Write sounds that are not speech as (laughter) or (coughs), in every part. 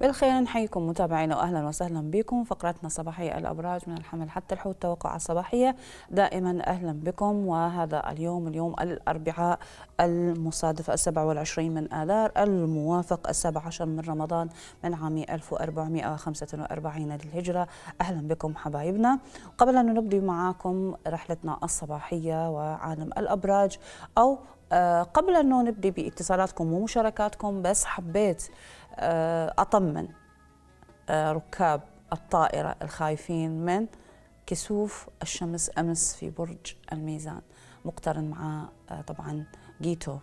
بالخير نحييكم متابعينا واهلا وسهلا بكم. فقرتنا الصباحية الأبراج من الحمل حتى الحوت توقع الصباحية. دائما أهلا بكم وهذا اليوم اليوم الأربعاء المصادف السبع والعشرين من آذار الموافق السابع عشر من رمضان من عام 1445 للهجرة. أهلا بكم حبايبنا. قبل أن نبدي معاكم رحلتنا الصباحية وعالم الأبراج أو آه، قبل أنه نبدي بإتصالاتكم ومشاركاتكم بس حبيت أطمن آه، ركاب الطائرة الخايفين من كسوف الشمس أمس في برج الميزان مقترن مع طبعا جيتو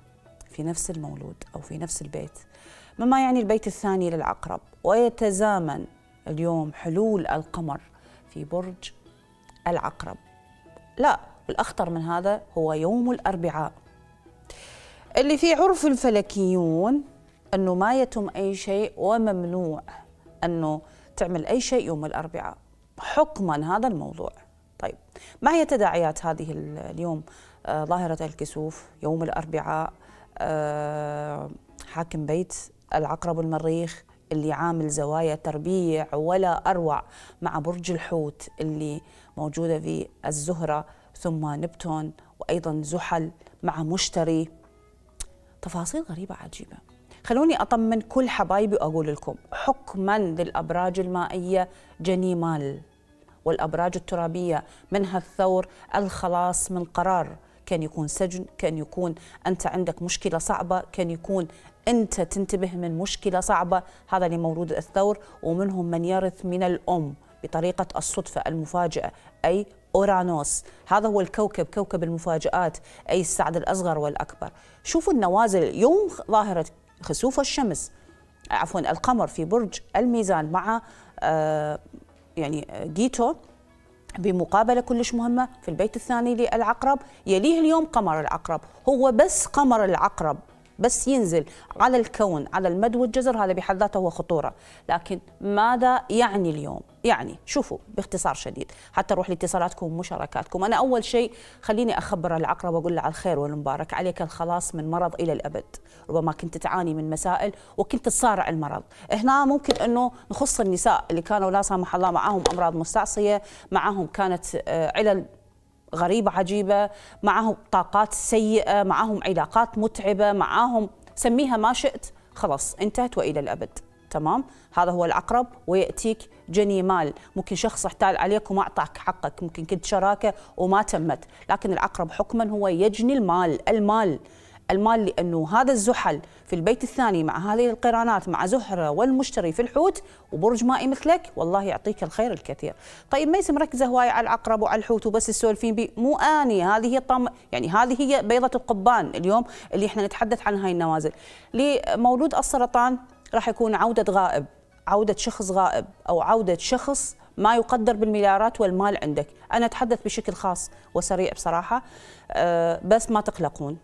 في نفس المولود أو في نفس البيت. مما يعني البيت الثاني للعقرب. ويتزامن اليوم حلول القمر في برج العقرب. لا الأخطر من هذا هو يوم الأربعاء اللي في عرف الفلكيون أنه ما يتم أي شيء وممنوع أنه تعمل أي شيء يوم الأربعاء. حكما هذا الموضوع. طيب ما هي تداعيات هذه اليوم؟ آه ظاهرة الكسوف يوم الأربعاء آه حاكم بيت العقرب المريخ اللي عامل زوايا تربيع ولا أروع مع برج الحوت اللي موجودة في الزهرة ثم نبتون وأيضا زحل مع مشتري. تفاصيل غريبة عجيبة. خلوني أطمن كل حبايبي وأقول لكم حكما للأبراج المائية جنيمال والأبراج الترابية منها الثور الخلاص من قرار. كان يكون سجن كان يكون أنت عندك مشكلة صعبة كان يكون أنت تنتبه من مشكلة صعبة. هذا اللي مولود الثور ومنهم من يرث من الأم بطريقة الصدفة المفاجئة أي أورانوس. هذا هو الكوكب كوكب المفاجآت أي السعد الأصغر والأكبر. شوفوا النوازل يوم ظاهرة خسوف الشمس. عفوا القمر في برج الميزان مع آه يعني جيتو بمقابلة كلش مهمة في البيت الثاني للعقرب. يليه اليوم قمر العقرب. هو بس قمر العقرب. بس ينزل على الكون على المد والجزر هذا بحد ذاته هو خطورة. لكن ماذا يعني اليوم؟ يعني شوفوا باختصار شديد حتى أروح لاتصالاتكم ومشاركاتكم أنا أول شيء خليني أخبر العقرب وأقول له على الخير والمبارك. عليك الخلاص من مرض إلى الأبد. ربما كنت تعاني من مسائل وكنت تصارع المرض. هنا ممكن إنه نخص النساء اللي كانوا لا سامح الله معاهم أمراض مستعصية معاهم كانت آه، علل غريبة عجيبة معهم طاقات سيئة معهم علاقات متعبة معهم سميها ما شئت. خلاص انتهت وإلى الأبد. تمام؟ هذا هو العقرب ويأتيك جني مال. ممكن شخص أحتال عليك وما أعطاك حقك. ممكن كنت شراكة وما تمت. لكن العقرب حكما هو يجني المال. المال. المال لأنه هذا الزحل في البيت الثاني مع هذه القرانات مع زهرة والمشتري في الحوت وبرج مائي مثلك والله يعطيك الخير الكثير. طيب ما مركزة هواي على العقرب وعلى الحوت وبس تسولفين بي مو آني هذه هي الطم يعني هذه هي بيضة القبان اليوم اللي إحنا نتحدث عن هاي النوازل. لمولود السرطان راح يكون عودة غائب عودة شخص غائب أو عودة شخص ما يقدر بالمليارات والمال عندك أنا أتحدث بشكل خاص وسريع بصراحة أه بس ما تقلقون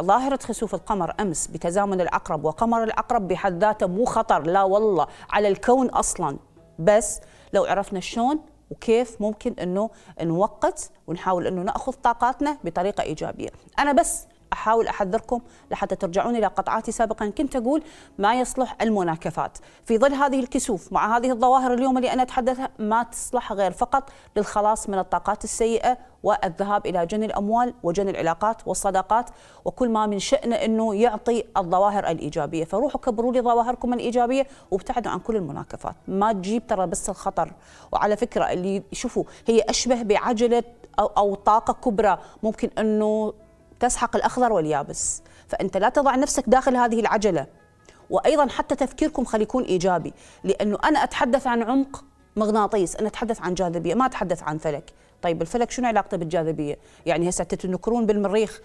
ظاهرة خسوف القمر أمس بتزامن العقرب وقمر العقرب بحد ذاته مو خطر لا والله على الكون أصلا. بس لو عرفنا شلون وكيف ممكن إنه نوقت ونحاول إنه نأخذ طاقاتنا بطريقة إيجابية. أنا بس أحاول أحذركم لحتى ترجعون إلى قطعاتي سابقا. كنت أقول ما يصلح المناكفات. في ظل هذه الكسوف مع هذه الظواهر اليوم اللي أنا أتحدثها ما تصلح غير فقط للخلاص من الطاقات السيئة والذهاب إلى جني الأموال وجني العلاقات والصداقات وكل ما من شانه إنه يعطي الظواهر الإيجابية. فروحوا كبروا لي ظواهركم الإيجابية وابتعدوا عن كل المناكفات. ما تجيب ترى بس الخطر. وعلى فكرة اللي شوفوا هي أشبه بعجلة أو, أو طاقة كبرى ممكن إنه تسحق الأخضر واليابس. فأنت لا تضع نفسك داخل هذه العجلة. وأيضا حتى تفكيركم خلي يكون إيجابي لأنه أنا أتحدث عن عمق مغناطيس أنا أتحدث عن جاذبية ما أتحدث عن فلك. طيب الفلك شنو علاقته بالجاذبية؟ يعني هسه تتنكرون بالمريخ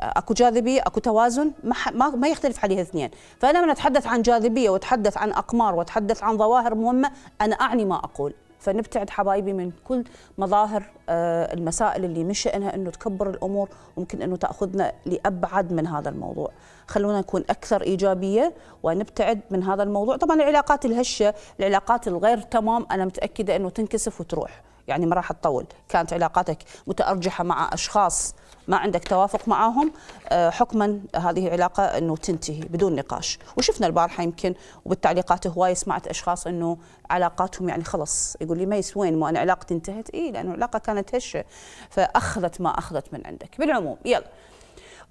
أكو جاذبية أكو توازن ما ما يختلف عليها اثنين. فأنا من أتحدث عن جاذبية وأتحدث عن أقمار وأتحدث عن ظواهر مهمة أنا أعني ما أقول. فنبتعد حبايبي من كل مظاهر آه، المسائل اللي من شأنها أنه تكبر الأمور وممكن أنه تأخذنا لأبعد من هذا الموضوع. خلونا نكون أكثر إيجابية ونبتعد من هذا الموضوع. طبعا العلاقات الهشة العلاقات الغير تمام أنا متأكدة أنه تنكسف وتروح. يعني ما راح تطول. كانت علاقاتك متأرجحة مع أشخاص ما عندك توافق معاهم آه، حكما هذه العلاقة أنه تنتهي بدون نقاش. وشفنا البارحة يمكن وبالتعليقات هواي سمعت أشخاص أنه علاقاتهم يعني خلص. يقول لي ميس وين؟ ما أنا علاقتي انتهت؟ إيه لأنه العلاقة كانت هشة فأخذت ما أخذت من عندك. بالعموم يلا.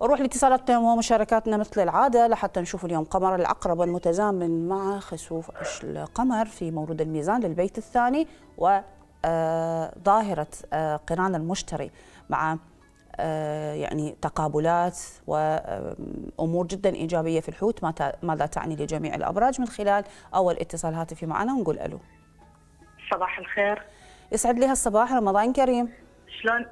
نروح لاتصالاتنا ومشاركاتنا مثل العادة لحتى نشوف اليوم قمر العقرب المتزامن مع خسوف القمر في مولود الميزان للبيت الثاني وظاهرة آه، قران المشتري مع آه، يعني تقابلات وامور جدا إيجابية في الحوت ماذا تعني لجميع الأبراج من خلال أول اتصال هاتفي معنا ونقول ألو. صباح الخير. يسعد لي هالصباح رمضان كريم. شلون؟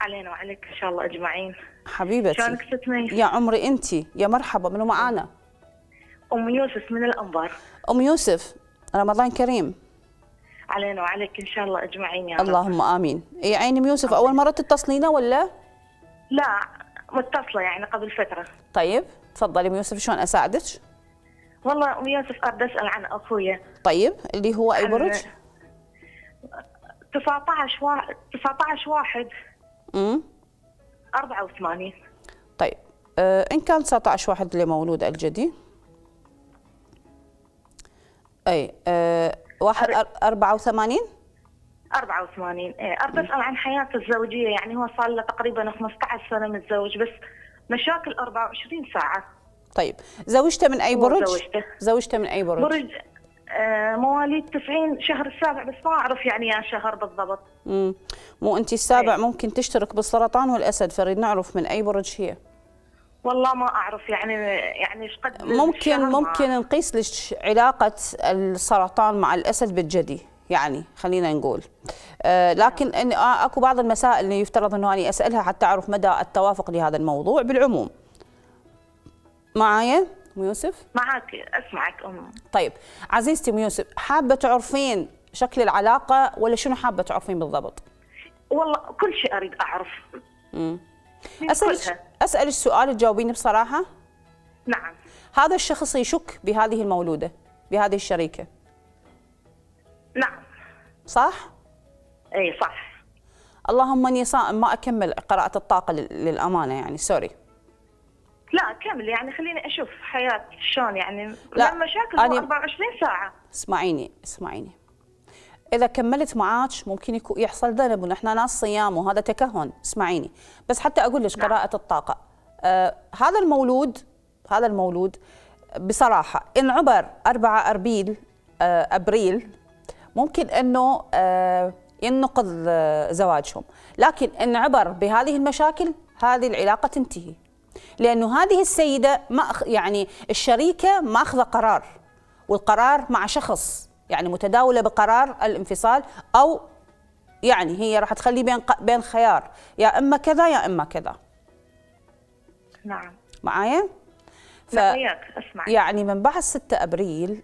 علينا وعليك إن شاء الله أجمعين. حبيبتي. شلونك ست يا عمري أنت يا مرحبا منو معانا؟ أم يوسف من الانبار أم يوسف رمضان كريم. علينا وعليك إن شاء الله أجمعين يا اللهم رب. آمين. يا عيني أم يوسف أول مرة تتصلينا ولا؟ لا متصلة يعني قبل فترة. طيب تفضلي أم يوسف شلون أساعدك؟ والله أم يوسف أريد أسأل عن أخويا. طيب اللي هو أي برج؟ 19 واحد 19 واحد. امم 84 طيب آه إن كان 19 واحد اللي مولود الجدي؟ أي آه واحد 84 84 إيه أسأل عن حياته الزوجية يعني هو صار له تقريبا 15 سنة متزوج بس مشاكل 24 ساعة. طيب زوجته من أي برج؟ زوجته. زوجته من أي برج؟ برج آه مواليد 90 شهر السابع بس ما أعرف يعني يا شهر بالضبط. امم مو انت السابع أيه. ممكن تشترك بالسرطان والأسد فريد نعرف من أي برج هي. والله ما أعرف يعني يعني إيش قد ممكن ممكن نقيس لك علاقة السرطان مع الأسد بالجدي يعني خلينا نقول. آه لكن إن أكو بعض المسائل اللي يفترض إنه أني أسألها حتى أعرف مدى التوافق لهذا الموضوع بالعموم. معايا؟ أم يوسف؟ معك أسمعك أم. طيب عزيزتي أم يوسف حابة تعرفين شكل العلاقة ولا شنو حابة تعرفين بالضبط؟ والله كل شيء أريد أعرف. امم أسألك اسالك سؤال تجاوبيني بصراحة؟ نعم. هذا الشخص يشك بهذه المولودة بهذه الشريكة؟ نعم. صح؟ إي صح. اللهم إني صائم ما أكمل قراءة الطاقة للأمانة يعني سوري. لا كمل يعني خليني أشوف حياة شلون يعني. لا مشاكل أنا 24 ساعة. اسمعيني اسمعيني. إذا كملت معاك ممكن يحصل ذنب ونحن ناس صيام وهذا تكهن. اسمعيني. بس حتى أقول لك نعم. قراءة الطاقة. آه هذا المولود هذا المولود بصراحة إن عبر 4 أربيل آه أبريل ممكن إنه آه ينقض آه زواجهم. لكن إن عبر بهذه المشاكل هذه العلاقة تنتهي. لأنه هذه السيدة ما يعني الشريكة ماخذه قرار والقرار مع شخص. يعني متداولة بقرار الانفصال أو يعني هي راح تخلي بين بين خيار يا إما كذا يا إما كذا. نعم. معايا؟ ف أسمع. يعني من بعد 6 أبريل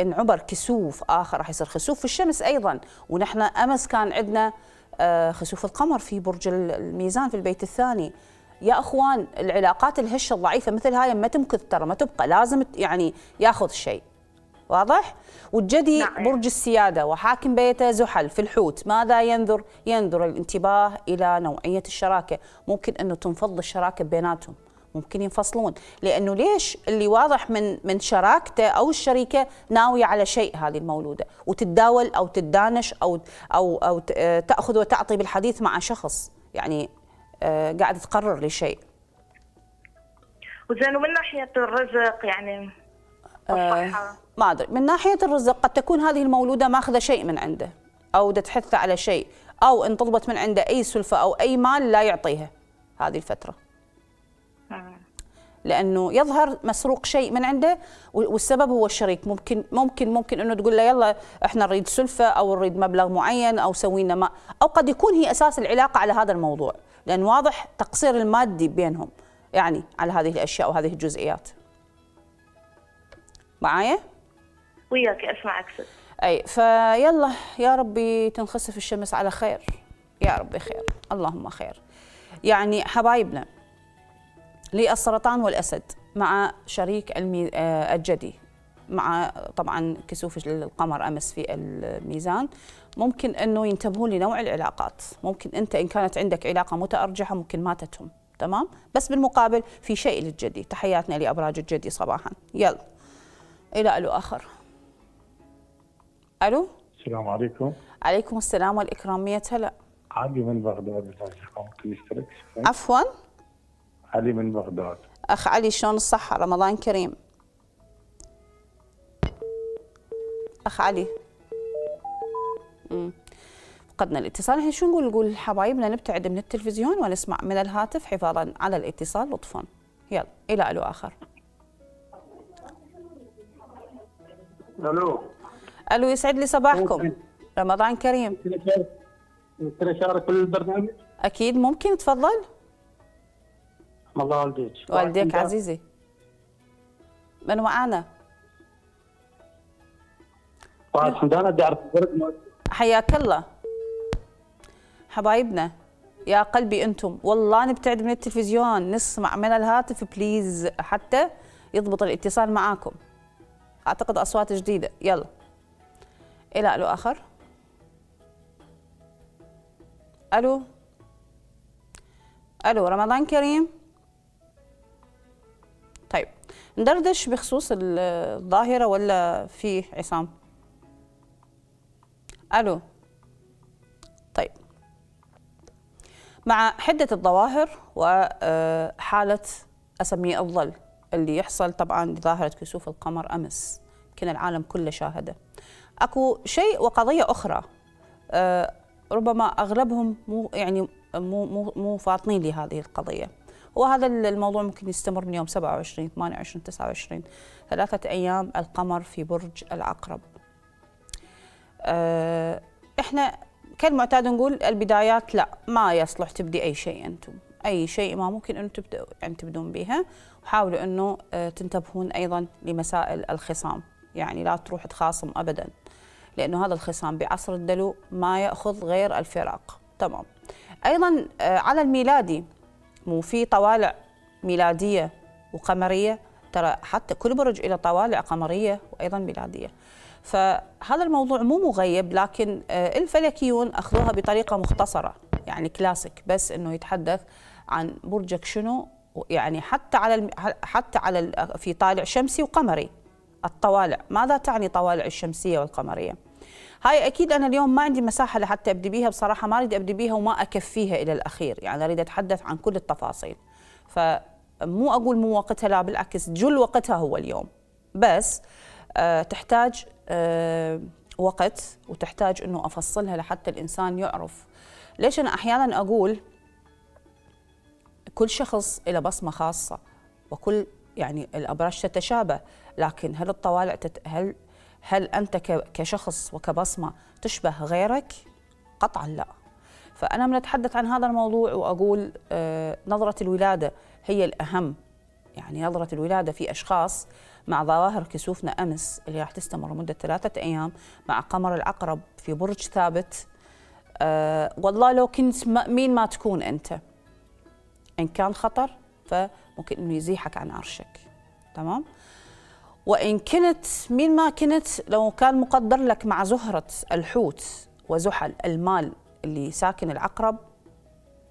انعبر كسوف آخر راح يصير خسوف في الشمس أيضا. ونحن أمس كان عندنا آه، خسوف القمر في برج الميزان في البيت الثاني. يا أخوان العلاقات الهشة الضعيفة مثل هاي ما تمكث ترى ما تبقى لازم يعني ياخذ شيء. واضح؟ والجدي نعم. برج السيادة وحاكم بيته زحل في الحوت ماذا ينذر؟ ينذر الانتباه إلى نوعية الشراكة ممكن أنه تنفض الشراكة بيناتهم ممكن ينفصلون لأنه ليش اللي واضح من من شراكته أو الشريكة ناويه على شيء هذه المولودة وتتداول أو تدانش أو أو أو تأخذ وتعطي بالحديث مع شخص يعني آه قاعدة تقرر لشيء وزين ومن ناحية الرزق يعني آه ما أدري. من ناحية الرزق قد تكون هذه المولودة ماخذة شيء من عنده أو تحث على شيء أو إن طلبت من عنده أي سلفة أو أي مال لا يعطيها هذه الفترة. لأنه يظهر مسروق شيء من عنده والسبب هو الشريك. ممكن ممكن ممكن إنه تقول له يلا إحنا نريد سلفة أو نريد مبلغ معين أو سوي لنا ما. أو قد يكون هي أساس العلاقة على هذا الموضوع. لأن واضح تقصير المادي بينهم يعني على هذه الأشياء وهذه الجزئيات. معايا؟ وياك اسمعك أي فيلا يا ربي تنخسف الشمس على خير. يا ربي خير اللهم خير. يعني حبايبنا للسرطان والأسد مع شريك المي... آه، الجدي مع طبعا كسوف القمر أمس في الميزان ممكن إنه ينتبهون لنوع العلاقات. ممكن أنت إن كانت عندك علاقة متأرجحة ممكن ما تتهم تمام؟ بس بالمقابل في شيء للجدي. تحياتنا لأبراج الجدي صباحا. يلا. إلى ألو آخر. ألو؟ السلام عليكم. عليكم السلام والاكرام مية هلا علي من بغداد عفوا. علي من بغداد. أخ علي شلون الصحة؟ رمضان كريم. أخ علي. امم فقدنا الاتصال. الحين شو نقول؟ نقول حبايبنا نبتعد من التلفزيون ونسمع من الهاتف حفاظا على الاتصال لطفا. يلا إلى ألو آخر. ألو. ألو يسعد لي صباحكم. رمضان كريم. ممكن اشارك بالبرنامج؟ أكيد ممكن تفضل. الله والديك. والديك عزيزي. من معانا؟ بدي أعرف حياك الله. حبايبنا يا قلبي أنتم. والله نبتعد من التلفزيون نسمع من الهاتف بليز حتى يضبط الاتصال معاكم. أعتقد أصوات جديدة. يلا. إلى ألو آخر. ألو. ألو رمضان كريم. طيب. ندردش بخصوص الظاهرة ولا في عصام؟ ألو. طيب. مع حدة الظواهر وحالة أسمية الظل. اللي يحصل طبعا لظاهرة كسوف القمر أمس. كان العالم كله شاهده. أكو شيء وقضية أخرى أه ربما أغلبهم مو يعني مو مو مو فاطنين لهذه القضية. وهذا الموضوع ممكن يستمر من يوم 27 28 29 ثلاثة أيام القمر في برج العقرب أه إحنا كالمعتاد نقول البدايات لا ما يصلح تبدي أي شيء أنتم. أي شيء ما ممكن ان تبدأ يعني تبدون بها وحاولوا إنه تنتبهون أيضا لمسائل الخصام. يعني لا تروح تخاصم ابدا لأنه هذا الخصام بعصر الدلو ما يأخذ غير الفراق. تمام. أيضا على الميلادي مو في طوالع ميلادية وقمرية. ترى حتى كل برج له طوالع قمرية وأيضا ميلادية. فهذا الموضوع مو مغيب لكن الفلكيون أخذوها بطريقة مختصرة. يعني كلاسيك بس إنه يتحدث عن برجك شنو يعني حتى على حتى على في طالع شمسي وقمري. الطوالع ماذا تعني طوالع الشمسية والقمرية؟ هاي أكيد أنا اليوم ما عندي مساحة لحتى أبدي بيها بصراحة ما أريد أبدي بيها وما أكفيها إلى الأخير يعني أريد أتحدث عن كل التفاصيل. فمو أقول مو وقتها لا بالعكس جل وقتها هو اليوم. بس أه تحتاج أه وقت وتحتاج إنه أفصلها لحتى الإنسان يعرف. ليش أنا أحيانا أقول كل شخص له بصمة خاصة وكل يعني الأبراج تتشابه لكن هل الطوالع تت... هل هل أنت كشخص وكبصمة تشبه غيرك؟ قطعا لا. فأنا من أتحدث عن هذا الموضوع وأقول آه نظرة الولادة هي الأهم. يعني نظرة الولادة في أشخاص مع ظواهر كسوفنا أمس اللي راح تستمر مده ثلاثة أيام مع قمر العقرب في برج ثابت آه والله لو كنت مين ما تكون أنت إن كان خطر فممكن إنه يزيحك عن عرشك. تمام؟ وإن كنت مين ما كنت لو كان مقدر لك مع زهرة الحوت وزحل المال اللي ساكن العقرب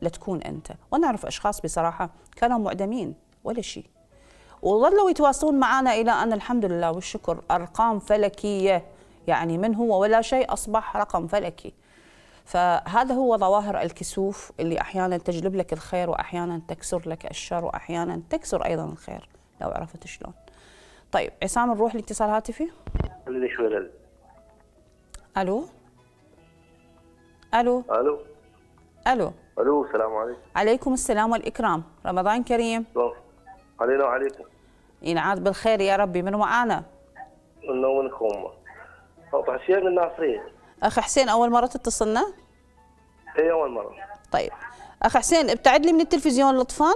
لتكون أنت. ونعرف أشخاص بصراحة كانوا معدمين ولا شيء. وظلوا يتواصلون معنا إلى أن الحمد لله والشكر أرقام فلكية. يعني من هو؟ ولا شيء أصبح رقم فلكي. فهذا هو ظواهر الكسوف اللي أحيانا تجلب لك الخير وأحيانا تكسر لك الشر وأحيانا تكسر أيضا الخير لو عرفت شلون. طيب عصام نروح لاتصال هاتفي. شوي ألو؟ ألو؟ ألو؟ ألو؟ ألو السلام عليكم. عليكم السلام والإكرام. رمضان كريم. علينا وعليكم. ينعاد بالخير يا ربي. من معانا؟ منه ومنكم قطع شيء من الناصريه أخ حسين أول مرة تتصلنا؟ اي أول مرة. طيب. أخ حسين ابتعد لي من التلفزيون لطفا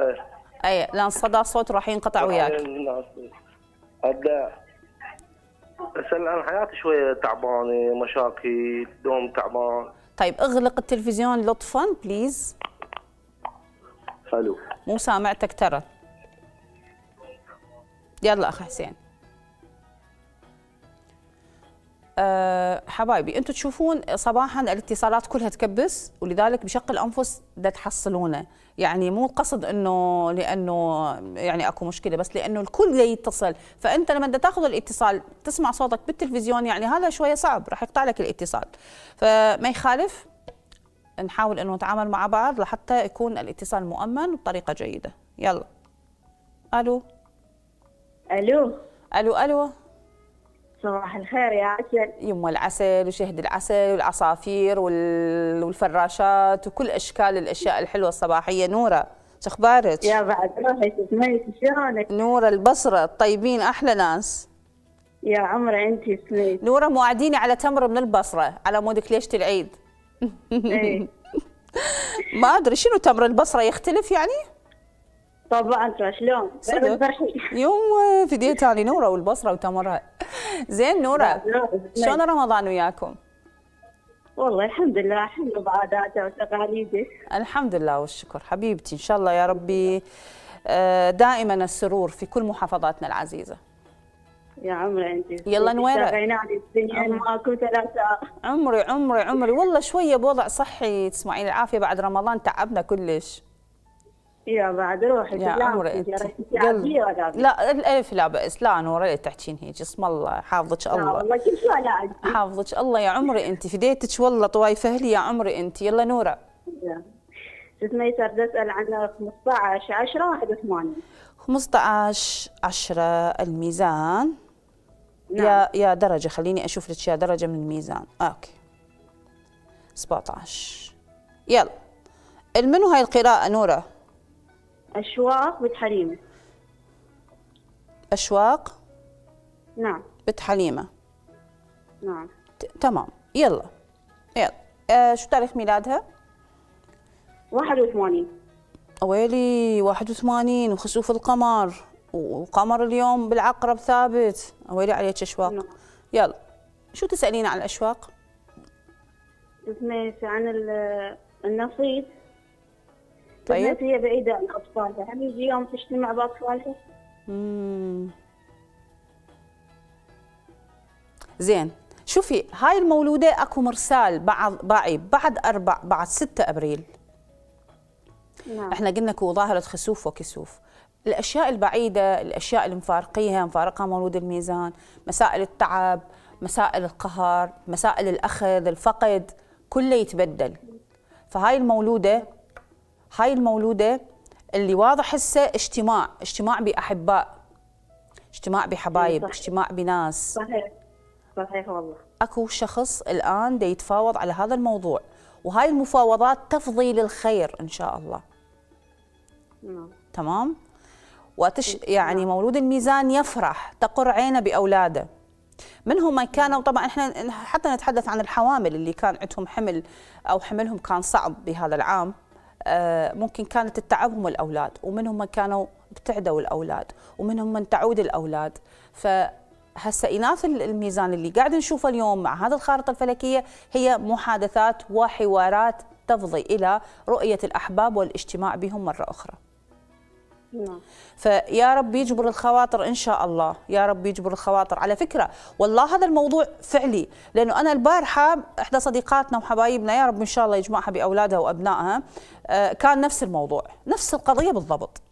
إيه. أي لأن صدى الصوت راح ينقطع وياك. هذا بس الآن حياتي شوية تعبانة مشاكل دوم تعبان. طيب اغلق التلفزيون لطفا بليز ألو. مو سامعتك ترى. يلا أخ حسين. أه حبايبي أنتم تشوفون صباحا الاتصالات كلها تكبس ولذلك بشق الأنفس دا تحصلونه. يعني مو قصد إنه لأنه يعني أكو مشكلة بس لأنه الكل يتصل. فأنت لما بدك تاخذ الاتصال تسمع صوتك بالتلفزيون يعني هذا شوية صعب راح يقطع لك الاتصال. فما يخالف نحاول إنه نتعامل مع بعض لحتى يكون الاتصال مؤمن وبطريقه جيدة. يلا. ألو. ألو. ألو ألو. صباح الخير يا عسل يم العسل وشهد العسل والعصافير وال- والفراشات وكل أشكال الأشياء الحلوة الصباحية. نورة شو أخبارك؟ يا بعد روحي سميت شلونك؟ نورة البصرة الطيبين أحلى ناس. يا عمري أنت سميت نورة موعديني على تمر من البصرة على مود كليشه العيد إيه. (laughs) ما أدري شنو تمر البصرة يختلف يعني؟ طبعا شلون؟ يوم فديت لي نوره والبصرة وتمرها. زين نوره شلون رمضان وياكم؟ والله الحمد لله حلو بعاداته وتقاليده الحمد لله والشكر. حبيبتي إن شاء الله يا ربي آه، دائما السرور في كل محافظاتنا العزيزة. يا عمري أنت. يلا ماكو ثلاثة. عمري عمري عمري. والله شوية بوضع صحي تسمعين العافية بعد رمضان تعبنا كلش. يا بعد روحي يا عمري لا لا الالف لا بأس. لا نوره لا تحكين هيك اسم الله حافظك الله. والله لا حافظك الله. يا عمري أنت فديتك والله طوايفة لي يا عمري أنت. يلا نورة. اسمه يسر أسأل عن 15 10 81 15 10 الميزان. نعم. يا يا درجة خليني أشوف لك يا درجة من الميزان. أوكي. 17 يلا. المنو هاي القراءة نورة؟ أشواق بنت حليمة. أشواق؟ نعم. بنت حليمة. نعم. تمام. يلا. يلا. آه شو تاريخ ميلادها؟ 81 ويلي 81 وخسوف القمر. وقمر اليوم بالعقرب ثابت. ويلي عليك أشواق. نعم. يلا. شو تسألين عن الأشواق؟ سمعت عن ال- النصيب. طيب. هي بعيدة عن أطفالها هل يجي يوم تجتمع بأطفالها؟ مم. زين شوفي هاي المولودة أكو مرسال بعد باعي بعد أربع بعد 6 أبريل نعم إحنا قلنا كو ظاهرة خسوف وكسوف الأشياء البعيدة الأشياء اللي مفارقيها مفارقها مولود الميزان مسائل التعب مسائل القهر مسائل الأخذ الفقد كله يتبدل فهاي المولودة هاي المولودة اللي واضح هسه اجتماع اجتماع بأحباء اجتماع بحبايب. اجتماع بناس. صحيح. صحيح والله. أكو شخص الآن دا يتفاوض على هذا الموضوع وهاي المفاوضات تفضي للخير إن شاء الله. نعم. تمام؟ وتش يعني مولود الميزان يفرح تقر عينه بأولاده. منهم من كانوا طبعا إحنا حتى نتحدث عن الحوامل اللي كان عندهم حمل أو حملهم كان صعب بهذا العام. ممكن كانت تتعبهم الأولاد ومنهم من كانوا ابتعدوا الأولاد ومنهم من تعود الأولاد. فهسه إناث الميزان اللي قاعد نشوفه اليوم مع هذه الخارطة الفلكية هي محادثات وحوارات تفضي إلى رؤية الأحباب والاجتماع بهم مرة أخرى. نعم. فيا رب يجبر الخواطر إن شاء الله. يا رب يجبر الخواطر. على فكرة والله هذا الموضوع فعلي لأنه أنا البارحة إحدى صديقاتنا وحبايبنا يا رب إن شاء الله يجمعها باولادها وابنائها آه، كان نفس الموضوع نفس القضية بالضبط.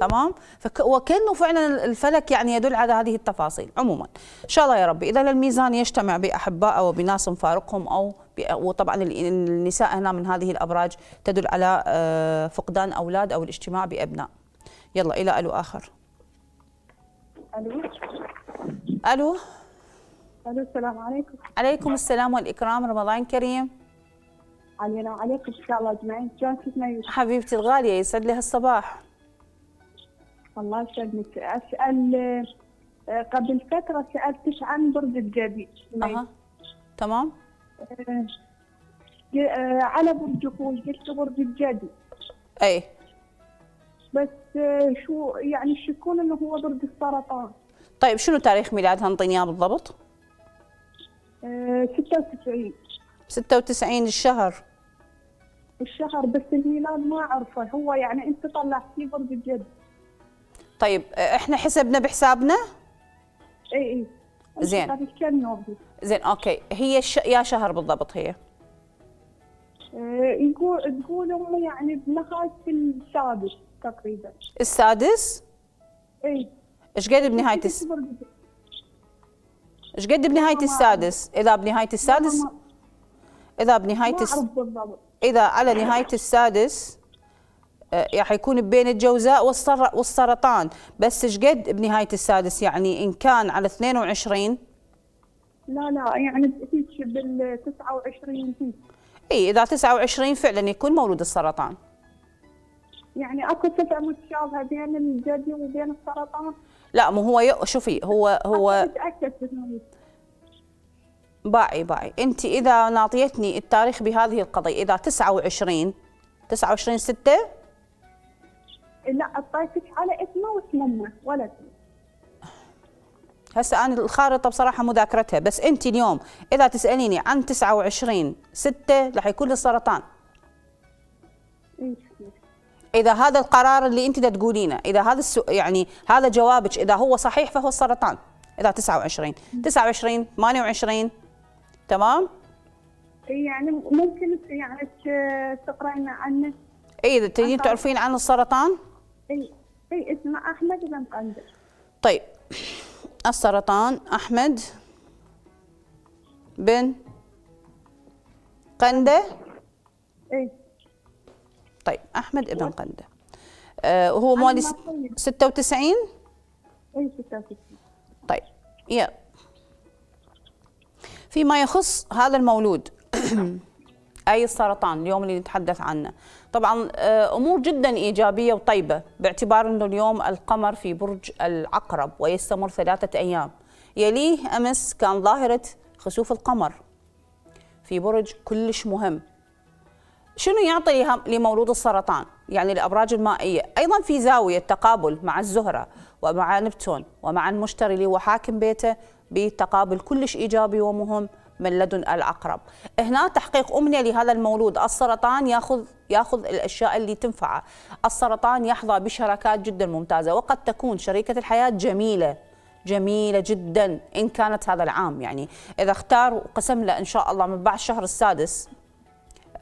تمام؟ وكأنه فعلا الفلك يعني يدل على هذه التفاصيل عموما. إن شاء الله يا رب. اذا الميزان يجتمع باحباء أو بناس مفارقهم أو وطبعا ال- النساء هنا من هذه الأبراج تدل على آه، فقدان أولاد أو الاجتماع بأبناء. يلا إلى ألو آخر. ألو؟ ألو؟ ألو السلام عليكم. عليكم السلام والإكرام رمضان كريم. علينا وعليكم ان شاء الله اجمعين شلون تسمعين حبيبتي الغالية يسعد لي هالصباح الله يسلمك أسأل آه، قبل فترة سالتش عن برج الجدي؟ أها. تمام. آه، آه، على برج قلت برج الجدي. أي. بس شو يعني يشكون إنه هو برج السرطان. طيب شنو تاريخ ميلادها انطيني اياه بالضبط؟ آه، 96 96 الشهر. الشهر بس الميلاد ما أعرفه. هو يعني أنت طلعتي برج الجدي طيب آه، إحنا حسبنا بحسابنا؟ إي إي. زين. زين okay. هي ش... يا شهر بالضبط هي. آه، يقول تقول هم يعني بنهاية السادس. تقريبا السادس؟ اي إيش قد بنهاية الس... إيش قد بنهاية السادس؟ إذا بنهاية السادس؟ بنهاية ما الس... إذا على نهاية السادس آه، راح يكون بين الجوزاء والسر... والسرطان. بس إيش قد بنهاية السادس؟ يعني إن كان على 22 لا لا يعني بال 29 هيك اي إذا 29 فعلا يكون مولود السرطان. يعني أكو صفة متشابهة بين الجدي وبين السرطان. لا مو هو ي... شوفي هو هو. باعي باعي. أنت إذا ناطيتني التاريخ بهذه القضية إذا 29 29 6 لا أعطيتك على اسمه واسم امه ولد هسه أنا الخارطة بصراحة مذاكرتها بس أنت اليوم إذا تسأليني عن 29 6 راح يكون السرطان إيش إذا هذا القرار اللي أنت دا تقولينه إذا هذا السو... يعني هذا جوابك إذا هو صحيح فهو السرطان. إذا 29 29 28 تمام؟ يعني ممكن يعني ت- تقرأين عنه؟ إي تريدين تعرفين عن السرطان؟ إي إي اسمه أحمد بن قندر طيب. السرطان أحمد بن قنده إي. طيب أحمد ابن قندة. آه وهو مواليد ست- 96 أي 66 طيب يا. فيما يخص هذا المولود (clears throat) أي السرطان اليوم اللي نتحدث عنه. طبعا آه، أمور جدا إيجابية وطيبة باعتبار إنه اليوم القمر في برج العقرب ويستمر ثلاثة أيام. يليه أمس كان ظاهرة خسوف القمر في برج كلش مهم. شنو يعطي لمولود السرطان؟ يعني الابراج المائية. أيضا في زاوية تقابل مع الزهرة ومع نبتون ومع المشتري اللي هو حاكم بيته بتقابل كلش إيجابي ومهم من لدن العقرب هنا تحقيق أمنية لهذا المولود. السرطان ياخذ ياخذ الأشياء اللي تنفعه. السرطان يحظى بشراكات جدا ممتازة. وقد تكون شريكة الحياة جميلة جميلة جدا إن كانت هذا العام. يعني إذا اختار وقسم له إن شاء الله من بعد الشهر السادس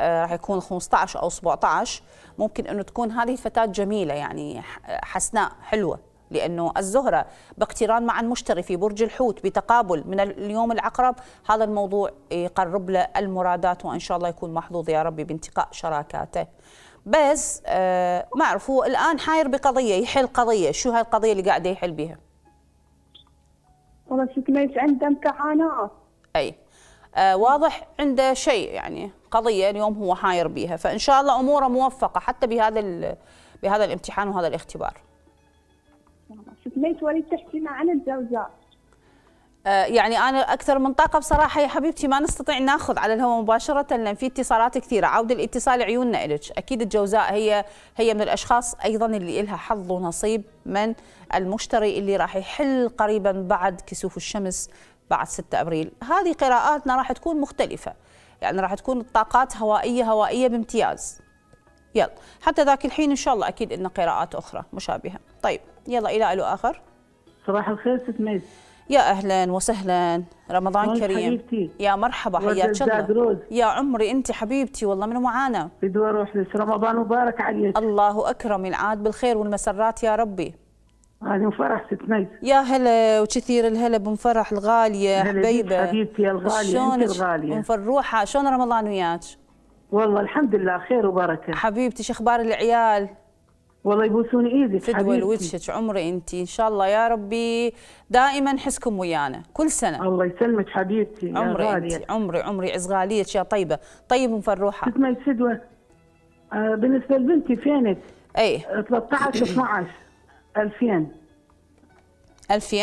راح يكون 15 أو 17 ممكن إنه تكون هذه الفتاه جميلة يعني حسناء حلوة. لأنه الزهرة باقتران مع المشتري في برج الحوت بتقابل من ال- اليوم العقرب هذا الموضوع يقرب له المرادات وإن شاء الله يكون محظوظ يا ربي بانتقاء شراكاته. بس آه ما أعرف هو الآن حاير بقضية يحل قضية. شو هاي القضية اللي قاعدة يحل بها والله ليش عنده امتحانات. أي. آه واضح عنده شيء يعني قضية اليوم هو حاير بيها. فإن شاء الله أموره موفقة حتى بهذا بهذا الامتحان وهذا الاختبار. ليش وليد تحكي لنا عن الجوزاء آه يعني أنا أكثر من طاقة بصراحة يا حبيبتي ما نستطيع ناخذ على الهواء مباشرة لأن في اتصالات كثيرة. عود الاتصال عيوننا الك أكيد الجوزاء هي هي من الأشخاص أيضا اللي لها حظ ونصيب من المشتري اللي راح يحل قريبا بعد كسوف الشمس بعد 6 أبريل. هذه قراءاتنا راح تكون مختلفة. يعني راح تكون الطاقات هوائية هوائية بامتياز. يلا. حتى ذاك الحين إن شاء الله أكيد إن قراءات أخرى مشابهة. طيب يلا إلى ألو آخر. صباح الخير ست ميس. يا أهلا وسهلا. رمضان كريم. حبيبتي؟ يا مرحبا حياك الله. يا عمري أنت حبيبتي والله من معانا. بدي أروح لك رمضان مبارك عليك. الله أكرم. العاد بالخير والمسرات يا ربي. هذه فرح ست ميس يا هلا وكثير الهلا بأم فرح الغالية حبيبة. حبيبتي يا الغالية، أنت الغالية. أم فروحة شلون رمضان وياك؟ والله الحمد لله خير وبركة. حبيبتي شو أخبار العيال؟ والله يبوسون إيدك حبيبتي. لوجهك عمري أنت إن شاء الله. يا ربي دائما حسكم ويانا كل سنة. الله يسلمك حبيبتي يا عمري غالية. انت عمري عمري عزغاليتك يا طيبة. طيب أم فروحة. ست ميس فدوى آه بالنسبة لبنتي فينك؟ اي 13 12 2000 2000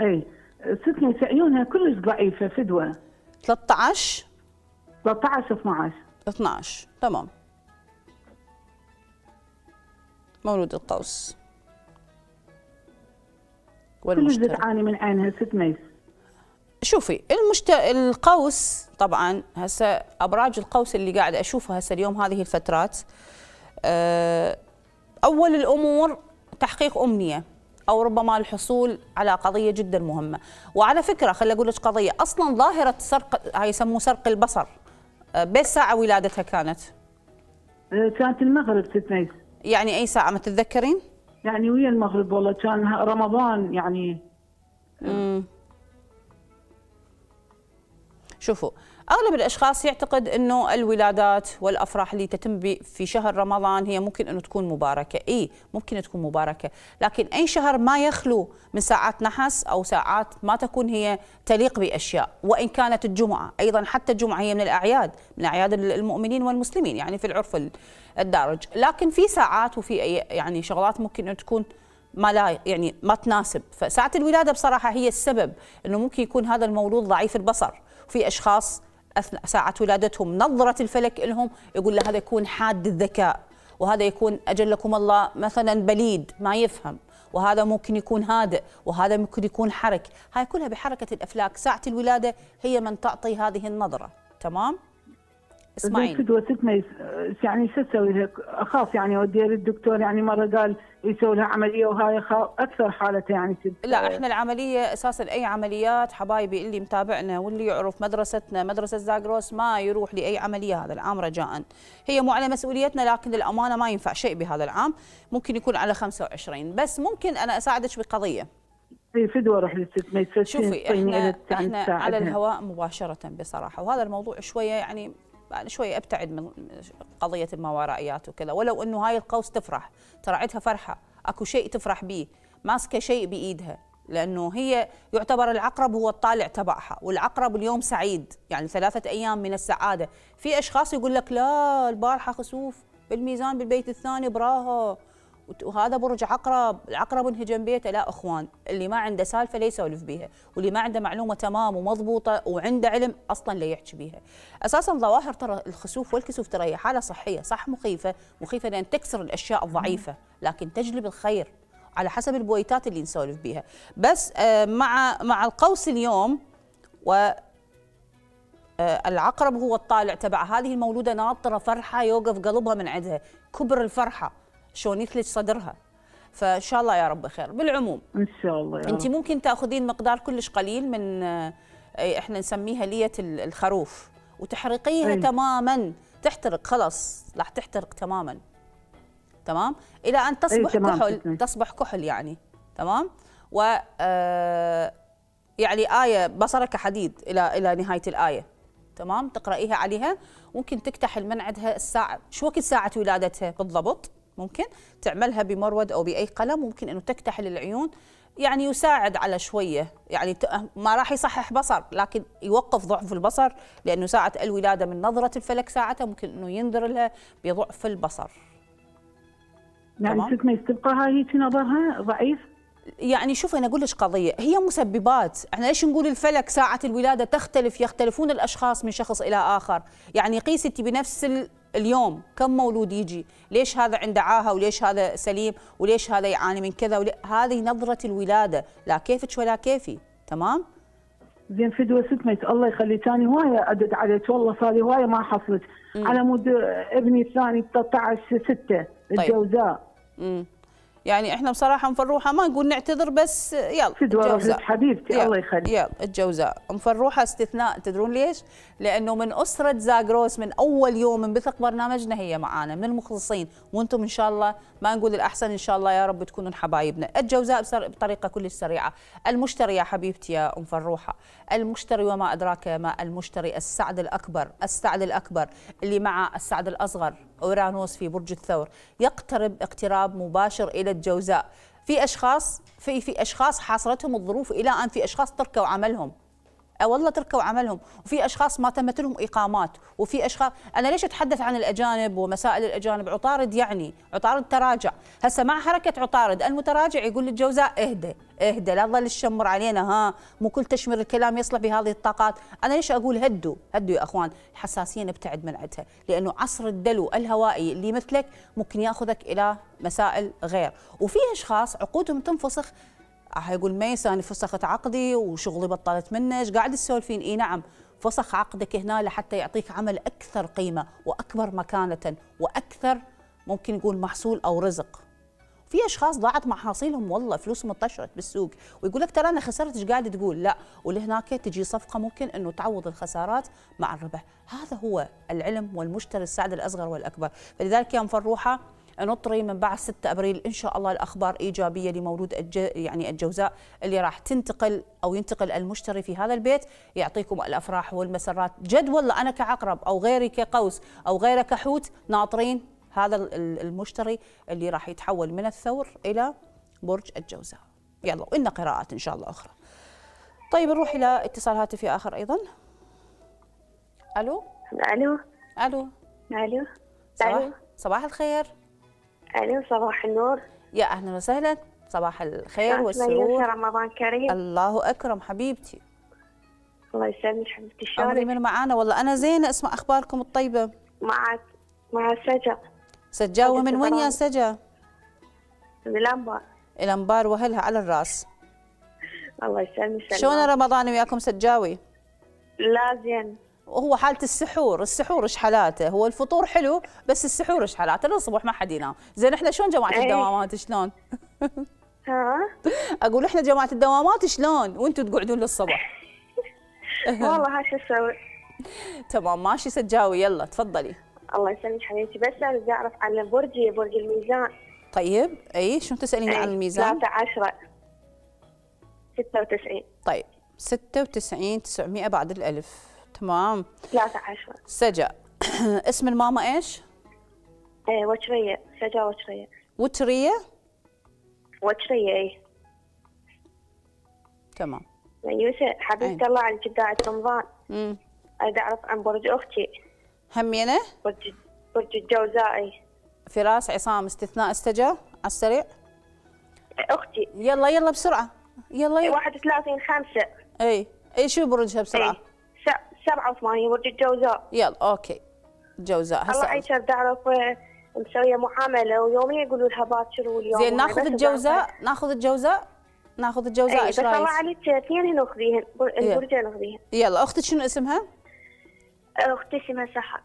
اي ست ميس عيونها كلش ضعيفة فدوى 13 13 12 12 تمام. مولود القوس. كلش تعاني من عينها ست ميس. شوفي المشت... القوس طبعا هسه أبراج القوس اللي قاعدة أشوفها هسه اليوم هذه الفترات آه، أول الأمور تحقيق أمنية أو ربما الحصول على قضية جدا مهمة. وعلى فكرة خلي أقول لك قضية أصلا ظاهرة سرق هاي يسموه سرق البصر آه، بس ساعة ولادتها كانت؟ آه، كانت المغرب ست يعني أي ساعة؟ ما تتذكرين؟ يعني ويا المغرب والله كان رمضان يعني. مم. شوفوا أغلب الأشخاص يعتقد إنه الولادات والأفراح اللي تتم في شهر رمضان هي ممكن إنه تكون مباركة، إي ممكن تكون مباركة، لكن أي شهر ما يخلو من ساعات نحس أو ساعات ما تكون هي تليق بأشياء، وإن كانت الجمعة، أيضا حتى الجمعة هي من الأعياد، من أعياد المؤمنين والمسلمين يعني في العرف ال- الدارج، لكن في ساعات وفي أي يعني شغلات ممكن إنه تكون ما لا يعني ما تناسب. فساعة الولادة بصراحة هي السبب أنه ممكن يكون هذا المولود ضعيف البصر. في أشخاص أثناء ساعة ولادتهم نظرة الفلك لهم يقول له هذا يكون حاد الذكاء وهذا يكون أجلكم الله مثلا بليد ما يفهم وهذا ممكن يكون هادئ وهذا ممكن يكون حرك. هاي كلها بحركة الأفلاك. ساعة الولادة هي من تعطي هذه النظرة. تمام؟ زين تسمعين فدوة ست ميس آه، يعني شو أسوي؟ اخاف يعني اوديها للدكتور يعني مرة قال يسوي لها عملية وهاي أكثر حالته يعني كنت لا إحنا العملية أساسا أي عمليات حبايبي اللي متابعنا واللي يعرف مدرستنا مدرسة زاغروس ما يروح لأي عملية هذا العام رجاء هي مو على مسؤوليتنا لكن للأمانة ما ينفع شيء بهذا العام. ممكن يكون على 25 بس ممكن أنا أساعدك بقضية. فشي شوفي إحنا إحنا على. الهواء مباشرة بصراحة. وهذا الموضوع شوية يعني يعني شوية أبتعد من قضية الماورائيات وكذا. ولو إنه هاي القوس تفرح ترى عندها فرحة. أكو شيء تفرح به ماسكة شيء بإيدها. لأنه هي يعتبر العقرب هو الطالع تبعها. والعقرب اليوم سعيد. يعني ثلاثة أيام من السعادة. في أشخاص يقول لك لا البارحة خسوف. بالميزان بالبيت الثاني براها. وهذا برج عقرب العقرب انهجم بيته لا اخوان. اللي ما عنده سالفة لا يسولف بيها. واللي ما عنده معلومة تمام ومضبوطة وعنده علم أصلا لا يحكي بيها. أساسا ظواهر ترى الخسوف والكسوف ترى هي حالة صحية صح مخيفة؟ مخيفة لأن تكسر الأشياء الضعيفة لكن تجلب الخير على حسب البويتات اللي نسولف بيها. بس آه، مع مع القوس اليوم و آه، العقرب هو الطالع تبع هذه المولودة ناطرة فرحة يوقف قلبها من عندها. كبر الفرحة. شلون يثلج صدرها. فإن شاء الله يا رب خير. بالعموم إن شاء الله يا أنت رب. ممكن تأخذين مقدار كلش قليل من آه، أي إحنا نسميها لية ال- الخروف. وتحرقيها أي. تماما. تحترق خلاص راح تحترق تماما. تمام؟ إلى أن تصبح تمام، كحل تسلمي. تصبح كحل يعني. تمام؟ و آه، يعني آية بصرك حديد إلى إلى نهاية الآية. تمام؟ تقرأيها عليها. ممكن تكتحل من عندها الساعة. شو وقت ساعة ولادتها بالضبط؟ ممكن تعملها بمرود أو بأي قلم ممكن أنه تكتحل العيون. يعني يساعد على شوية. يعني ما راح يصحح بصر لكن يوقف ضعف البصر لأنه ساعة الولادة من نظرة الفلك ساعتها ممكن أنه ينذر لها بضعف البصر. يعني ست ميس تبقى هاي هيك نظرها ضعيف؟ يعني شوف أنا أقول لك قضية. هي مسببات. إحنا ليش نقول الفلك ساعة الولادة تختلف؟ يختلفون الأشخاص من شخص إلى آخر. يعني قيسي أنت بنفس ال- اليوم كم مولود يجي؟ ليش هذا عنده عاهة؟ وليش هذا سليم؟ وليش هذا يعاني من كذا؟ ولي... هذه نظرة الولادة. لا كيفك ولا كيفي. تمام؟ زين فدوة ست ميس الله يخلي ثاني هواية. عدد عليك. والله صار لي هواية ما حصلت. على مود ابني الثاني 13 6 الجوزاء. امم يعني إحنا بصراحة أم فروحة ما نقول نعتذر بس يلا الجوزاء. حبيبتي يلا- الله يخليك. يلا الجوزاء أم فروحة استثناء تدرون ليش؟ لأنه من أسرة زاغروس من أول يوم من بثق برنامجنا هي معانا من المخلصين. وأنتم إن شاء الله ما نقول الأحسن إن شاء الله يا رب تكونون حبايبنا، الجوزاء بطريقة كلش سريعة، المشتري يا حبيبتي يا أم فروحة، المشتري وما أدراك ما المشتري السعد الأكبر، السعد الأكبر اللي مع السعد الأصغر. أورانوس في برج الثور، يقترب اقتراب مباشر إلى الجوزاء، في اشخاص في في أشخاص حاصرتهم الظروف إلى أن في أشخاص تركوا عملهم. والله تركوا عملهم. وفي أشخاص ما تمت لهم إقامات. وفي أشخاص أنا ليش أتحدث عن الأجانب ومسائل الأجانب؟ عطارد يعني عطارد تراجع. هسه مع حركة عطارد المتراجع يقول للجوزاء اهدى اهدى لا تظل تشمر علينا ها مو كل تشمر الكلام يصلح بهذه الطاقات. أنا ليش أقول هدوا؟ هدوا يا أخوان. الحساسيه نبتعد من عندها لأنه عصر الدلو الهوائي اللي مثلك ممكن يأخذك إلى مسائل غير. وفي أشخاص عقودهم تنفسخ راح يقول ميس أنا فسخت عقدي وشغلي بطلت منه. إيش قاعد تسولفين؟ إي نعم فسخ عقدك هنا لحتى يعطيك عمل أكثر قيمة وأكبر مكانة وأكثر ممكن نقول محصول أو رزق. في أشخاص ضاعت محاصيلهم والله فلوسهم انتشرت بالسوق. ويقول لك ترى أنا خسرت إيش قاعد تقول؟ لا. ولهناك تجي صفقة ممكن إنه تعوض الخسارات مع الربح. هذا هو العلم والمشتري السعد الأصغر والأكبر. فلذلك يا مفروحه نطري من بعد 6 أبريل إن شاء الله الأخبار إيجابية لمولود الج... يعني الجوزاء اللي راح تنتقل أو ينتقل المشتري في هذا البيت. يعطيكم الأفراح والمسرات. جد والله أنا كعقرب أو غيري كقوس أو غيره كحوت ناطرين هذا المشتري اللي راح يتحول من الثور إلى برج الجوزاء. يلا وإن قراءات إن شاء الله أخرى. طيب نروح إلى اتصال هاتفي آخر أيضا. ألو؟ ألو؟ ألو؟ ألو؟ صباح, صباح الخير. ألو صباح النور. يا أهلا وسهلا. صباح الخير والسرور. رمضان كريم. الله أكرم حبيبتي. الله يسلمك حبيبتي. شلونك؟ من معانا. والله أنا زينة اسمع أخباركم الطيبة. معك. مع سجا. سجاوه من وين يا سجا؟ من الأنبار. الأنبار واهلها على الرأس. الله يسلمك شلون رمضان وياكم سجاوي؟ لا زين. وهو حالة السحور السحور إيش حالاته؟ هو الفطور حلو بس السحور إيش حالاته؟ للصبح ما حد ينام. زين إحنا شلون جماعة الدوامات؟ شلون؟ ها؟ أقول إحنا جماعة الدوامات شلون؟ وأنتم تقعدون للصبح. (laughs) والله ها شو أسوي؟ تمام ماشي سجاوي يلا تفضلي. الله يسلمك حبيبتي. بس أنا أعرف عن برجي برج الميزان. طيب أي شو تساليني عن الميزان؟ 13 96 طيب 96 900 بعد الألف. تمام. 13 سجا. (coughs) اسم الماما إيش؟ إيه وترية. سجا وترية. وترية؟ وترية إيه. تمام. يوسف حبيبتي الله عن جداعة رمضان. امم اريد أعرف عن برج أختي. همينة؟ برج برج الجوزاء فراس عصام استثناء استجا. على السريع. أختي. يلا يلا بسرعة. يلا يلا. 31 5 اي اي شو برجها بسرعة؟ اي 87 برج الجوزاء. يلا okay. الجوزاء هسه الله يعيشها بدي اعرف مسوية معامله ويوميا يقولوا لها باكر واليوم زين ناخذ الجوزاء؟ ناخذ الجوزاء؟ ناخذ الجوزاء إيش رايك؟ بس الله عليك اثنين ناخذيهن البرجين ناخذيهن. يلا أختك شنو اسمها؟ أختي اسمها سحر.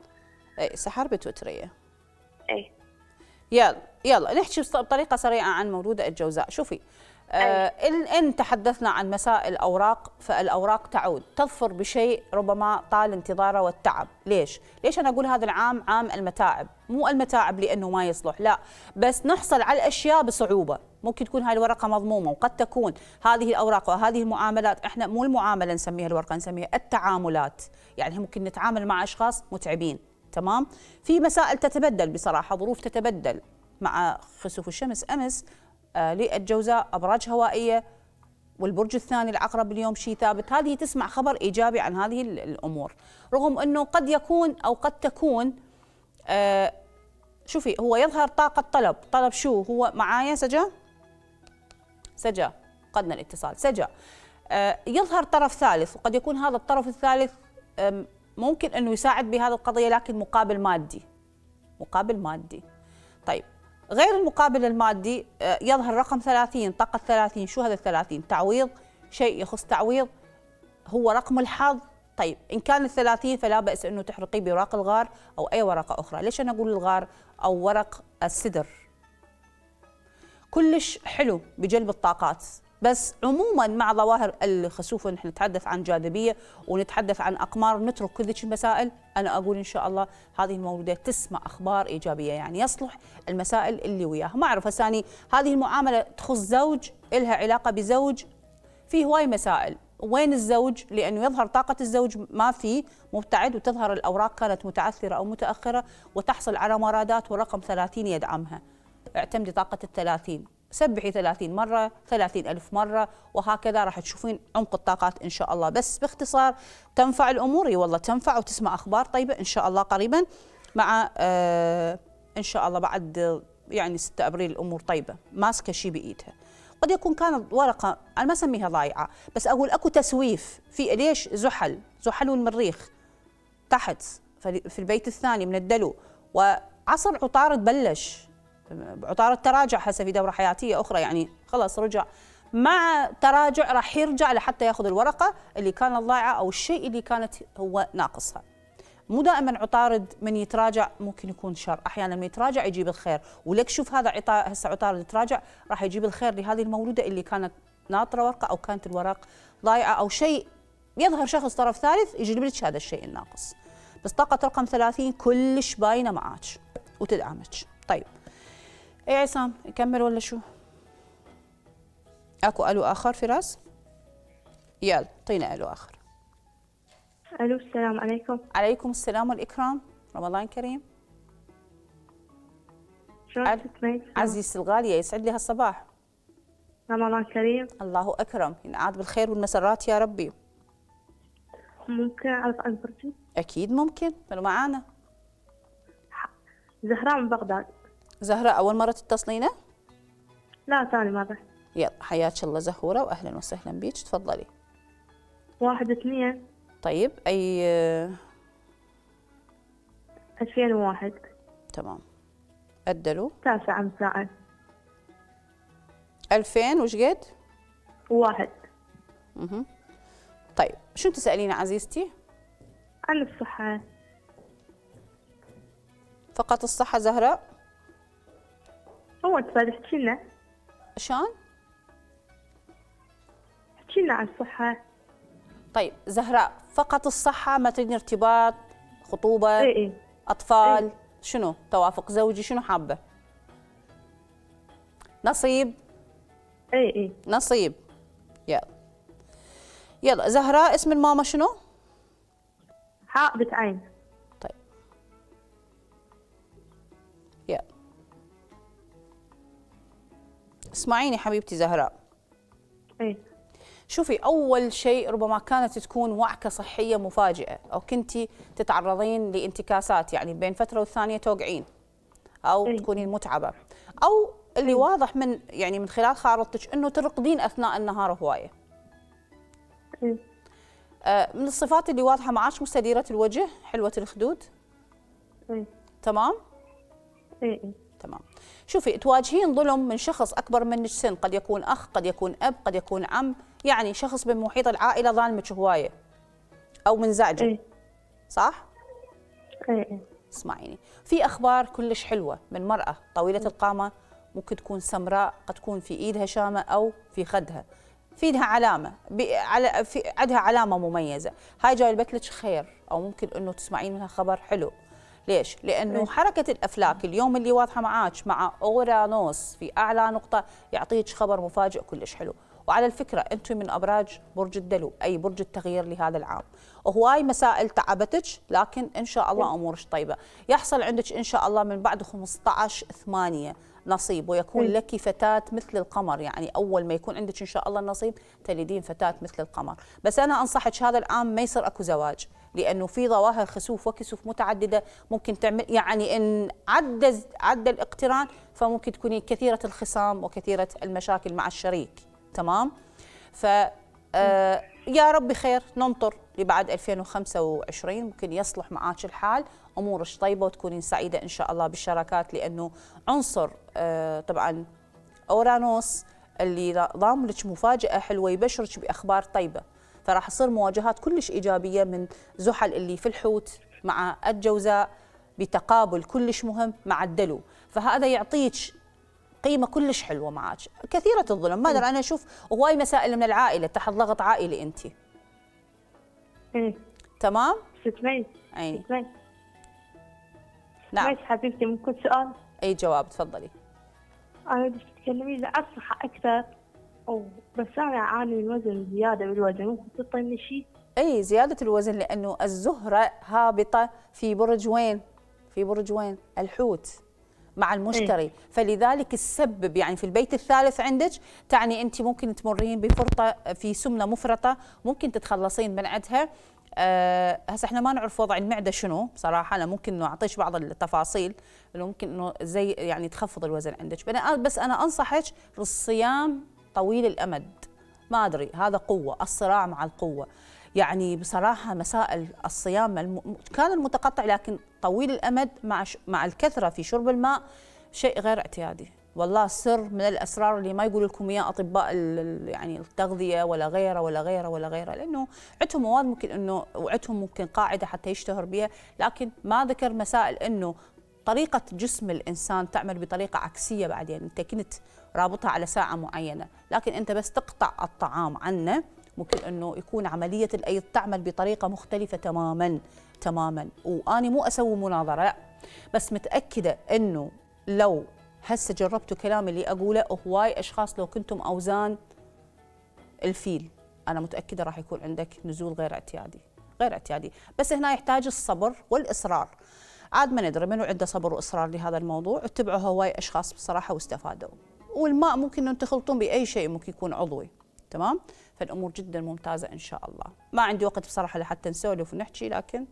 اي سحر بتوتريه اي يلا يلا نحكي بطريقة سريعة عن مولودة الجوزاء. شوفي آه إن تحدثنا عن مساء الأوراق فالأوراق تعود. تظفر بشيء ربما طال انتظاره والتعب. ليش؟ ليش أنا أقول هذا العام عام المتاعب؟ مو المتاعب لأنه ما يصلح لا. بس نحصل على الأشياء بصعوبة. ممكن تكون هاي الورقة مضمومة وقد تكون هذه الأوراق وهذه المعاملات. إحنا مو المعاملة نسميها الورقة نسميها التعاملات. يعني ممكن نتعامل مع أشخاص متعبين تمام؟ في مسائل تتبدل بصراحة ظروف تتبدل. مع خسوف الشمس آه للجوزاء أبراج هوائية والبرج الثاني العقرب اليوم شيء ثابت. هذه تسمع خبر إيجابي عن هذه الأمور. رغم إنه قد يكون أو قد تكون آه شوفي هو يظهر طاقة طلب. طلب شو؟ هو معايا سجا؟ سجا قدنا الاتصال. سجا. آه يظهر طرف ثالث وقد يكون هذا الطرف الثالث آه ممكن إنه يساعد بهذه القضية لكن مقابل مادي. مقابل مادي. طيب. غير المقابل المادي يظهر رقم 30 طاقة 30 شو هذا 30 تعويض شيء يخص تعويض هو رقم الحظ. طيب إن كان الثلاثين فلا بأس أنه تحرقيه بورق الغار أو أي ورقة أخرى. ليش أنا أقول الغار أو ورق السدر؟ كلش حلو بجلب الطاقات. بس عموما مع ظواهر الخسوف نحن نتحدث عن جاذبية ونتحدث عن أقمار نترك كل ذيك المسائل أنا أقول إن شاء الله هذه المولودات تسمع أخبار إيجابية. يعني يصلح المسائل اللي وياها. ما أعرف هساني هذه المعاملة تخص زوج لها علاقة بزوج في هواي مسائل. وين الزوج؟ لأنه يظهر طاقة الزوج ما في مبتعد وتظهر الأوراق كانت متعثرة أو متأخرة وتحصل على مرادات ورقم 30 يدعمها. اعتمدي طاقة الثلاثين. سبحي 30 مرة 30 ألف مرة وهكذا راح تشوفين عمق الطاقات إن شاء الله. بس باختصار تنفع الأمور؟ والله تنفع وتسمع أخبار طيبة إن شاء الله قريبا. مع آه إن شاء الله بعد يعني 6 أبريل الأمور طيبة. ماسكة شيء بإيدها. قد يكون كانت ورقة أنا ما أسميها ضايعة بس أقول أكو تسويف في ليش؟ زحل. زحل والمريخ تحت في البيت الثاني من الدلو. وعصر عطارد بلش. عطارد تراجع هسه في دورة حياتية أخرى يعني خلاص رجع. مع تراجع راح يرجع لحتى ياخذ الورقة اللي كانت ضايعة أو الشيء اللي كانت هو ناقصها. مو دائما عطارد من يتراجع ممكن يكون شر أحيانا من يتراجع يجيب الخير. ولك شوف هذا عطا هسه عطارد يتراجع راح يجيب الخير لهذه المولودة اللي كانت ناطرة ورقة أو كانت الورق ضايعة أو شيء. يظهر شخص طرف ثالث يجلب لك هذا الشيء الناقص. بس طاقة رقم 30 كلش باينة معاك وتدعمك. طيب. اي عصام؟ نكمل ولا شو؟ أكو ألو آخر فراس؟ يلا اعطينا ألو آخر. ألو السلام عليكم. عليكم السلام والإكرام. رمضان كريم. شلون عز- ست عزيزتي الغالية يسعد لي هالصباح. رمضان كريم. الله أكرم. ينعاد بالخير والمسرات يا ربي. ممكن أعرف عن برجي أكيد ممكن. منو معانا؟ زهراء من بغداد. زهره أول مرة تتصلينا؟ لا ثاني مرة. يلا حياك الله زهورة واهلا وسهلا بيك تفضلي. واحد اثنين. طيب ألفين وواحد تمام. أدلوا تاسعة مساء 2000 وش قد؟ واحد. مهم. طيب شو تسألين عزيزتي؟ عن الصحة. فقط الصحة زهراء؟ هو بعد احكي لنا شلون؟ احكي لنا عن الصحة. طيب زهراء فقط الصحة ما تريدين ارتباط خطوبة اي اي أطفال؟ إيه. شنو؟ توافق زوجي شنو حابة؟ نصيب؟ اي اي نصيب. يلا. يلا زهراء اسم الماما شنو؟ حاء بتعين اسمعيني حبيبتي زهراء. اي شوفي أول شيء ربما كانت تكون وعكة صحية مفاجئة أو كنتي تتعرضين لانتكاسات يعني بين فترة والثانية توقعين أو إي. تكونين متعبة. أو اللي واضح من يعني من خلال خارطتك إنه ترقدين أثناء النهار هواية. اي آه، من الصفات اللي واضحة معاش مستديرة الوجه حلوة الخدود؟ اي تمام؟ اي اي تمام. شوفي تواجهين ظلم من شخص أكبر منك سن قد يكون أخ قد يكون أب قد يكون عم يعني شخص من محيط العائله ظالمك هواية أو منزعجه اي صح؟ اي اسمعيني. في أخبار كلش حلوة من مرأة طويلة القامة ممكن تكون سمراء قد تكون في إيدها شامة أو في خدها. في إيدها علامة على في عندها علامة مميزة. هاي جايبت لك خير أو ممكن إنه تسمعين منها خبر حلو. ليش؟ لأنه حركة الأفلاك اليوم اللي واضحة معاك مع أورانوس في أعلى نقطة يعطيك خبر مفاجئ كلش حلو. وعلى الفكرة أنتم من أبراج برج الدلو أي برج التغيير لهذا العام. وهواي مسائل تعبتك لكن إن شاء الله امورك طيبة. يحصل عندك إن شاء الله من بعد 15 8 نصيب ويكون مم. لك فتاة مثل القمر. يعني أول ما يكون عندك إن شاء الله النصيب تلدين فتاة مثل القمر. بس أنا أنصحك هذا العام ما يصير أكو زواج لأنه في ظواهر خسوف وكسوف متعددة ممكن تعمل يعني إن عدى عدى الاقتران فممكن تكوني كثيرة الخصام وكثيرة المشاكل مع الشريك. تمام؟ ف آه يا رب خير ننطر لبعد 2025 ممكن يصلح معاك الحال. امورك طيبه وتكونين سعيدة إن شاء الله بالشراكات لأنه عنصر آه طبعا أورانوس اللي ضام لك مفاجأة حلوة يبشرك بأخبار طيبة. فراح تصير مواجهات كلش إيجابية من زحل اللي في الحوت مع الجوزاء بتقابل كلش مهم مع الدلو. فهذا يعطيك قيمة كلش حلوة معك كثيرة الظلم. ما ادري أنا أشوف هواي مسائل من العائلة تحت ضغط عائلي انت. اي تمام؟ عيني ستميت نعم. ستميت حبيبتي ممكن سؤال. أي جواب؟ تفضلي. أنا بدك تتكلمي لي الصحة أكثر أو بس أنا أعاني من وزن زيادة بالوزن ممكن تعطيني شيء؟ أي زيادة الوزن لأنه الزهرة هابطة في برج وين؟ في برج وين؟ الحوت مع المشتري. فلذلك تسبب يعني في البيت الثالث عندك تعني أنت ممكن تمرين بفرطة في سمنة مفرطة ممكن تتخلصين من عندها. أه هسه إحنا ما نعرف وضع المعدة شنو بصراحة. أنا ممكن إنه اعطيش بعض التفاصيل انه ممكن إنه زي يعني تخفض الوزن عندك. بس أنا أنصحك للصيام طويل الأمد. ما أدري هذا قوة الصراع مع القوة. يعني بصراحة مسائل الصيام الم... كان المتقطع لكن طويل الأمد مع ش... مع الكثرة في شرب الماء شيء غير اعتيادي. والله سر من الأسرار اللي ما يقول لكم إياه أطباء يعني التغذية ولا غيره ولا غيره ولا غيره لأنه عندهم مواد ممكن إنه وعندهم ممكن قاعدة حتى يشتهر بها لكن ما ذكر مسائل إنه طريقة جسم الإنسان تعمل بطريقة عكسية بعدين أنت كنت رابطها على ساعة معينة لكن أنت بس تقطع الطعام عنه ممكن إنه يكون عملية الأيض تعمل بطريقة مختلفة تماما تماما. واني مو أسوي مناظرة لا. بس متأكدة إنه لو هسه جربتوا كلامي اللي أقوله؟ هواي أشخاص لو كنتم أوزان الفيل. أنا متأكدة راح يكون عندك نزول غير اعتيادي غير اعتيادي. بس هنا يحتاج الصبر والإصرار. عاد ما ندري منو عنده صبر وإصرار لهذا الموضوع. اتبعوا هواي أشخاص بصراحة واستفادوا. والماء ممكن انه تخلطون بأي شيء ممكن يكون عضوي. تمام؟ فالأمور جدا ممتازة إن شاء الله. ما عندي وقت بصراحة لحتى نسولف ونحكي لكن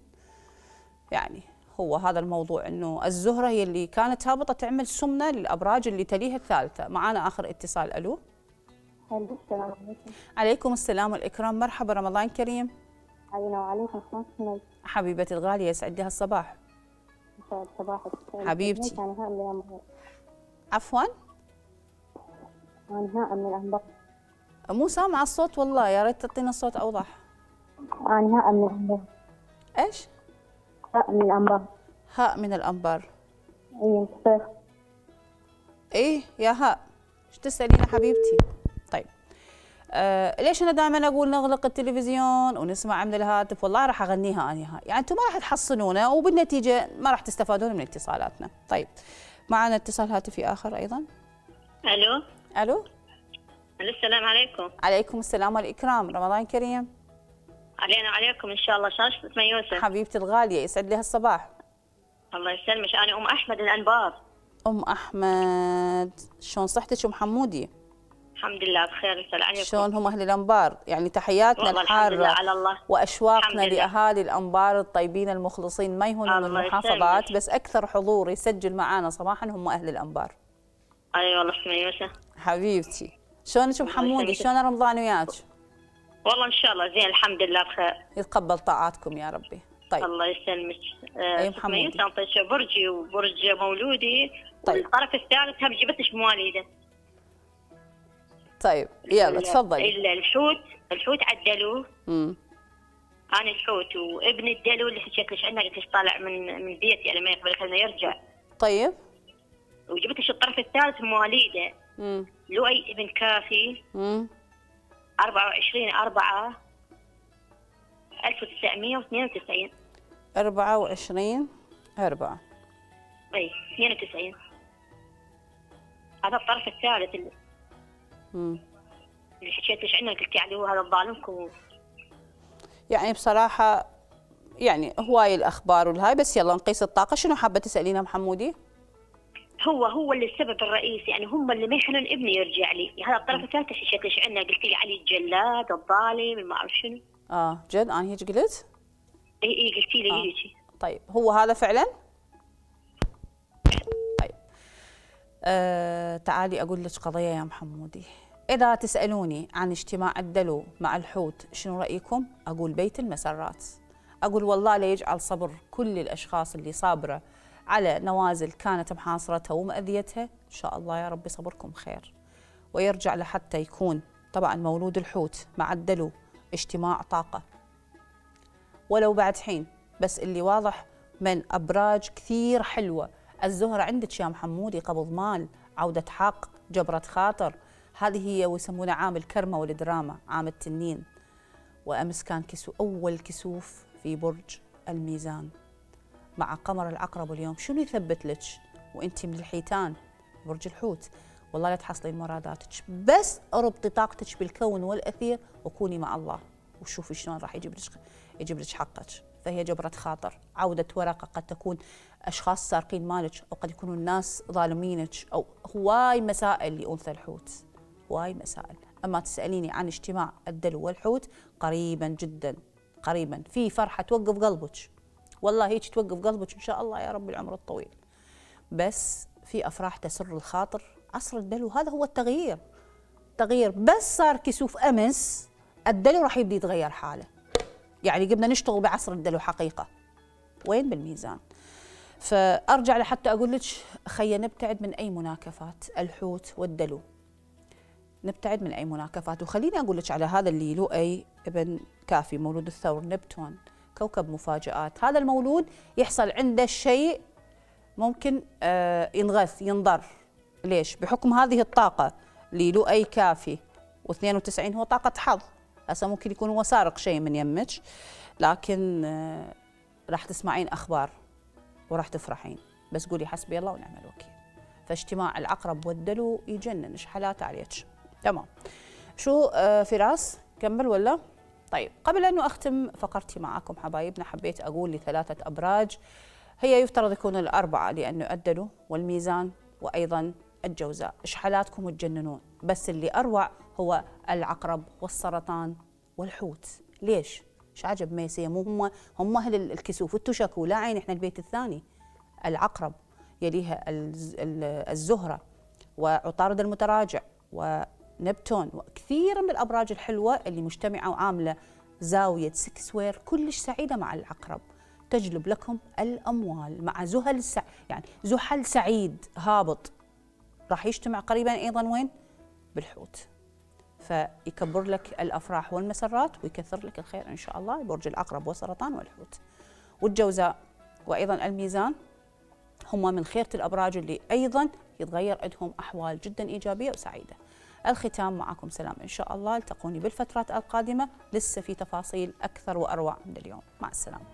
يعني هو هذا الموضوع إنه الزهرة هي اللي كانت هابطة تعمل سمنة للأبراج اللي تليها الثالثة. معانا آخر اتصال ألو؟ السلام عليكم. عليكم السلام والإكرام. مرحبا رمضان كريم. علينا وعليكم السلام. حبيبتي الغالية يسعد لها الصباح. يسعد صباحك حبيبتي. عفوا؟ من الأنبار. مو سامعه الصوت والله يا ريت تعطينا الصوت أوضح. أنا هاء من الأنبار. إيش؟ هاء من الأنبار. هاء من الأنبار. أي مصير إيه يا هاء إيش تسالين يا حبيبتي؟ طيب. آه ليش أنا دائما أقول نغلق التلفزيون ونسمع من الهاتف؟ والله راح أغنيها أنا هاء يعني أنتم ما راح تحصلونا وبالنتيجة ما راح تستفادون من اتصالاتنا. طيب. معنا اتصال هاتفي آخر أيضا. ألو؟ ألو؟ ألو السلام عليكم. عليكم السلام والإكرام. رمضان كريم. علينا وعليكم إن شاء الله. شاشة اسمها يوسف؟ حبيبتي الغالية يسعد لها الصباح الله يسلمك. أنا أم أحمد الأنبار. أم أحمد شلون صحتك؟ ام حمودي الحمد لله بخير يسال عليكم. شلون هم أهل الأنبار؟ يعني تحياتنا الحارة على الله. وأشواقنا. لأهالي الأنبار الطيبين المخلصين. ما يهونون الله المحافظات. بس أكثر حضور يسجل معانا صباحا هم أهل الأنبار. اي والله اسمها يوسف. حبيبتي. شلونك ام حمودي. شلون رمضان وياك؟ والله إن شاء الله. زين الحمد لله بخير. يتقبل طاعاتكم يا ربي. طيب. الله يسلمك. آه، محمود. اسمها يوسف انطيك برجي وبرج مولودي. طيب. والطرف الثالث هم جبتش مواليده طيب. يلا تفضلي ال- الحوت. الحوت عدلوه. امم أنا الحوت وابن الدلو اللي حكيت لك عنه قلت لك طالع من من بيتي على ما يقبل انه يرجع. طيب. وجبت الطرف الثالث مواليده. امم لؤي ابن كافي. امم 24 4 1992 24 4 إي 92 هذا الطرف الثالث اللي امم اللي حكيت لك عنه قلت يعني هو هذا ظالمكم يعني بصراحة يعني هواي الأخبار والهاي بس يلا نقيس الطاقة. شنو حابة تسألينا ام حمودي هو هو اللي السبب الرئيسي يعني هم اللي ما يخلون ابني يرجع لي. هذا الطرف الثالث اللي حكيت لك عنه قلت لي علي الجلاد الظالم ما أعرف شنو. آه جد؟ أنا هيك قلت؟ إي إي قلتي لي آه. هيجي طيب هو هذا فعلا؟ طيب. آه تعالي أقول لك قضية يا أم حمودي. إذا تسألوني عن اجتماع الدلو مع الحوت شنو رأيكم؟ أقول بيت المسرات. أقول والله لا يجعل صبر كل الأشخاص اللي صابرة على نوازل كانت محاصرتها ومأذيتها. إن شاء الله يا ربي صبركم خير. ويرجع لحتى يكون طبعا مولود الحوت مع الدلو اجتماع طاقة. ولو بعد حين بس اللي واضح من أبراج كثير حلوة. الزهرة عندك يا محمودي قبض مال عودة حق جبرة خاطر. هذه هي ويسمونها عام الكرمة والدراما عام التنين. وأمس كان كسو أول كسوف في برج الميزان. مع قمر العقرب اليوم. شنو يثبت لك؟ وأنت من الحيتان برج الحوت. والله لا تحصلين مراداتك. بس اربطي طاقتك بالكون والأثير وكوني مع الله. وشوفي شلون راح يجيب لك يجيب لك حقك. فهي جبرة خاطر. عودة ورقة قد تكون أشخاص سارقين مالك أو قد يكونوا الناس ظالمينك أو هواي مسائل لأنثى الحوت. هواي مسائل. أما تسأليني عن اجتماع الدلو والحوت قريبا جدا. قريبا. في فرحة توقف قلبك. والله هيك توقف قلبك إن شاء الله يا رب العمر الطويل. بس في أفراح تسر الخاطر عصر الدلو هذا هو التغيير. تغيير بس صار كسوف أمس الدلو راح يبدي يتغير حاله. يعني قمنا نشتغل بعصر الدلو حقيقة. وين بالميزان؟ فأرجع لحتى أقول لك خي نبتعد من أي مناكفات الحوت والدلو. نبتعد من أي مناكفات. وخليني أقول لك على هذا اللي لؤي ابن كافي مولود الثور نبتون. كوكب مفاجآت. هذا المولود يحصل عنده شيء ممكن آه، ينغث ينضر. ليش؟ بحكم هذه الطاقة للؤي كافي. و92 هو طاقة حظ. هسه ممكن يكون هو سارق شيء من يمك. لكن آه، راح تسمعين أخبار وراح تفرحين. بس قولي حسبي الله ونعم الوكيل. فاجتماع العقرب والدلو يجنن. حالات عليك؟ تمام. شو آه، فراس؟ كمل ولا؟ طيب قبل أن أختم فقرتي معكم حبايبنا حبيت أقول لثلاثة أبراج. هي يفترض يكون الأربعة لأنه الدلو والميزان وأيضا الجوزاء. إيش حالاتكم تجننون بس اللي أروع هو العقرب والسرطان والحوت. ليش؟ إيش عجب ميسية مو هم هم أهل الكسوف التشك ولا عين إحنا البيت الثاني. العقرب يليها الز- ال- الزهرة وعطارد المتراجع ونبتون وكثير من الأبراج الحلوة اللي مجتمعة وعاملة زاوية سكسوير كلش سعيدة مع العقرب. تجلب لكم الأموال مع زهل سع... يعني زحل سعيد هابط. راح يجتمع قريبا أيضا وين؟ بالحوت. فيكبر لك الأفراح والمسرات ويكثر لك الخير إن شاء الله برج العقرب والسرطان والحوت. والجوزاء وأيضا الميزان هم من خيرة الأبراج اللي أيضا يتغير عندهم أحوال جدا إيجابية وسعيدة. الختام معكم سلام. إن شاء الله التقوني بالفترات القادمة. لسه في تفاصيل أكثر وأروع من اليوم. مع السلامة.